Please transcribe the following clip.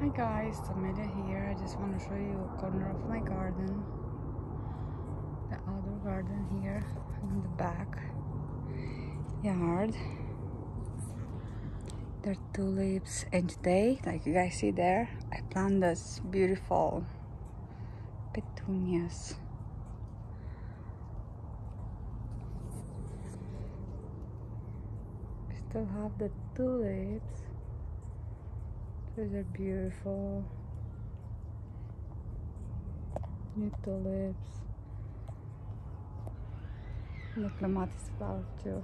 Hi guys, Amelia here. I just want to show you a corner of my garden. The outdoor garden here in the back yard. There are tulips and today, like you guys see there, I planted this beautiful petunias. Still have the tulips. These are beautiful. New tulips. The clematis flower too.